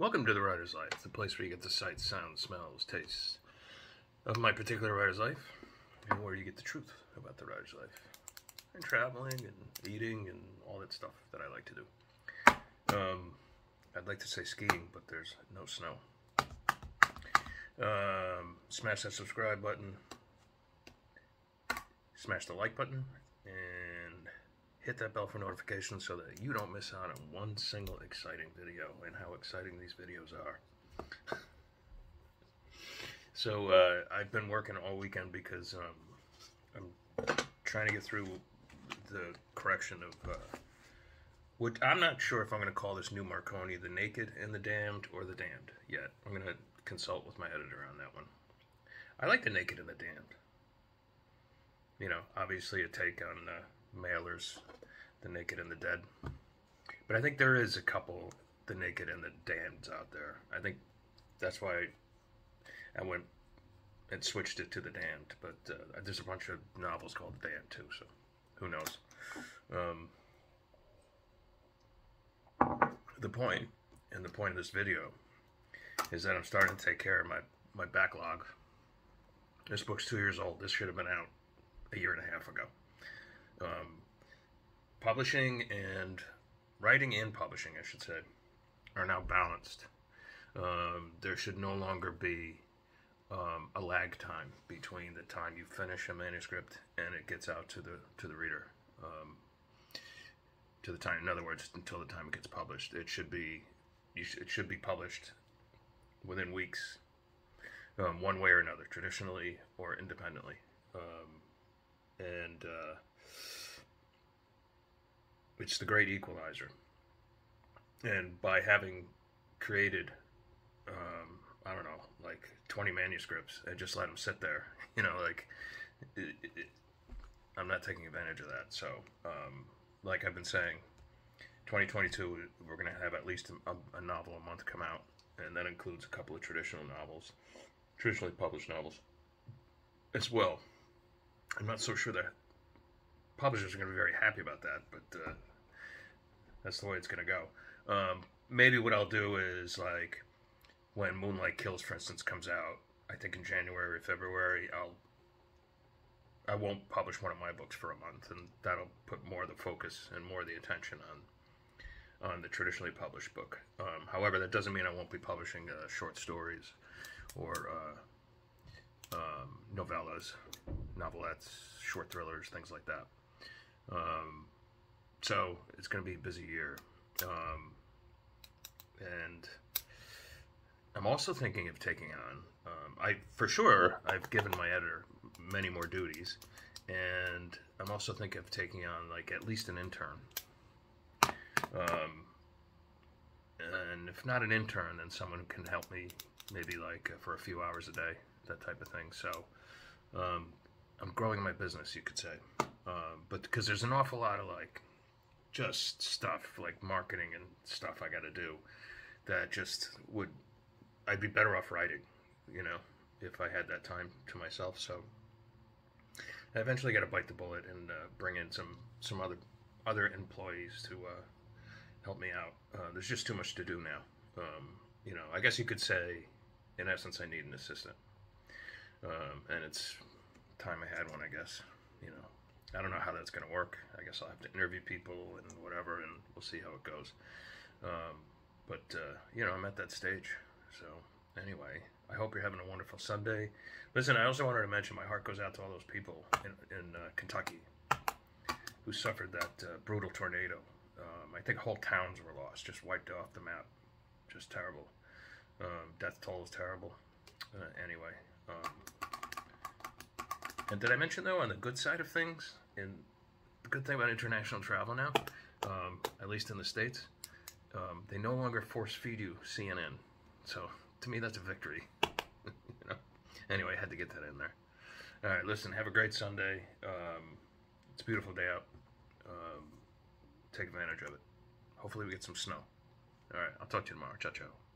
Welcome to the Writer's Life, the place where you get the sights, sounds, smells, tastes of my particular writer's life, and where you get the truth about the writer's life, and traveling and eating and all that stuff that I like to do. Um, I'd like to say skiing, but there's no snow. Um, smash that subscribe button, smash the like button, hit that bell for notifications so that you don't miss out on one single exciting video and how exciting these videos are. so uh, I've been working all weekend because um, I'm trying to get through the correction of uh, what I'm not sure if I'm going to call this new Marconi the Naked and the Damned or the Damned yet. I'm going to consult with my editor on that one. I like the Naked and the Damned. You know, obviously a take on. Uh, Mailer's, The Naked and the Dead. But I think there is a couple, The Naked and the Damned out there. I think that's why I went and switched it to The Damned. But uh, there's a bunch of novels called The Damned too, so who knows. Um, the point, and the point of this video, is that I'm starting to take care of my, my backlog. This book's two years old. This should have been out a year and a half ago um, publishing and writing and publishing, I should say, are now balanced. Um, there should no longer be um, a lag time between the time you finish a manuscript and it gets out to the to the reader. Um, to the time, in other words, until the time it gets published, it should be sh- it should be published within weeks, um, one way or another, traditionally or independently. Um, and uh, it's the great equalizer. And by having created, um, I don't know, like 20 manuscripts and just let them sit there, you know, like, it, it, I'm not taking advantage of that. So, um, like I've been saying, 2022, we're going to have at least a, a, novel a month come out, and that includes a couple of traditional novels, traditionally published novels as well. I'm not so sure that publishers are going to be very happy about that, but uh, that's the way it's going to go. Um, maybe what I'll do is like when Moonlight Kills, for instance, comes out. I think in January or February, I'll I won't publish one of my books for a month, and that'll put more of the focus and more of the attention on on the traditionally published book. Um, however, that doesn't mean I won't be publishing uh, short stories or uh, um, novellas, novelettes, short thrillers, things like that. Um, so it's going to be a busy year. Um, and I'm also thinking of taking on, um, I for sure, I've given my editor many more duties. And I'm also thinking of taking on like at least an intern. Um, and if not an intern, then someone who can help me maybe like uh, for a few hours a day, that type of thing. So um, I'm growing my business, you could say. Um, but because there's an awful lot of like just stuff like marketing and stuff I got to do that just would I'd be better off writing, you know, if I had that time to myself. So I eventually got to bite the bullet and uh, bring in some some other other employees to uh, help me out. Uh, there's just too much to do now. Um, you know, I guess you could say, in essence, I need an assistant, um, and it's time I had one. I guess. I don't know how that's going to work. I guess I'll have to interview people and whatever, and we'll see how it goes. Um, but uh, you know, I'm at that stage. So anyway, I hope you're having a wonderful Sunday. Listen, I also wanted to mention my heart goes out to all those people in, in uh, Kentucky who suffered that uh, brutal tornado. Um, I think whole towns were lost, just wiped off the map. Just terrible. Um, death toll is terrible. Uh, anyway. And did I mention though on the good side of things, and the good thing about international travel now, um, at least in the states, um, they no longer force feed you CNN. So to me, that's a victory. you know? Anyway, I had to get that in there. All right, listen. Have a great Sunday. Um, it's a beautiful day out. Um, take advantage of it. Hopefully, we get some snow. All right, I'll talk to you tomorrow. Ciao, ciao.